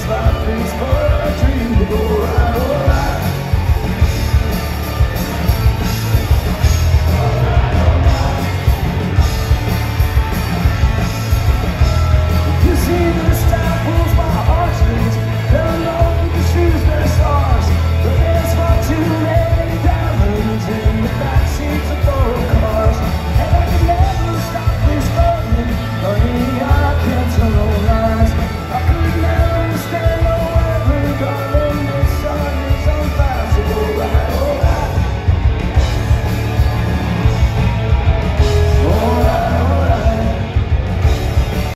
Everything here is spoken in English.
stop things for